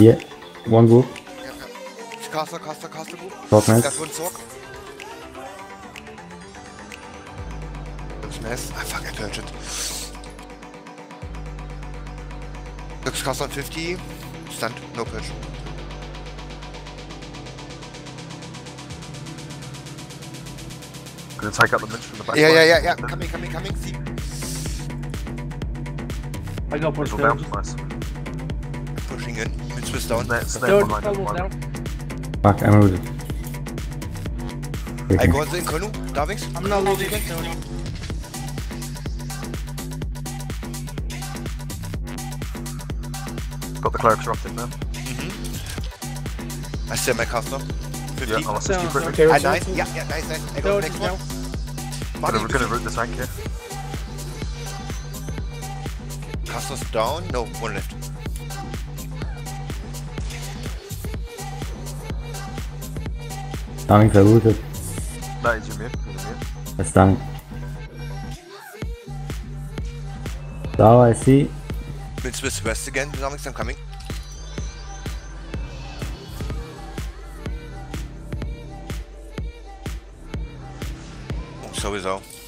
Yeah, one group. Yeah, yeah. Castle, castle, castle group. Talk nice. one talk. Looks nice. Ah, fuck, I turned it. Looks castle on 50. Stunned, no push. Gonna take out the minch from the back. Yeah, line. yeah, yeah, yeah. Coming, coming, coming. See. I got down. down, nice. Pushing in. Mid Swiss down. Snare, snare behind him. almost one. down. Fuck, I'm rooted. I Breaking. go on the Inferno. I'm now loading Got the cleric disrupted now. Mm-hmm. I still my castle. 50. Yeah, I'll assist you quickly. Okay, Ah, nice. Yeah, yeah, nice, nice. I go the next one. Gonna, Money, gonna root the tank here. Castle's down. No, one left. Stunning for rooted. That is your mid. He's a mid. That's stunning. Now I see. Mid Swiss West again. Darvix, I'm coming. Oh, sowieso.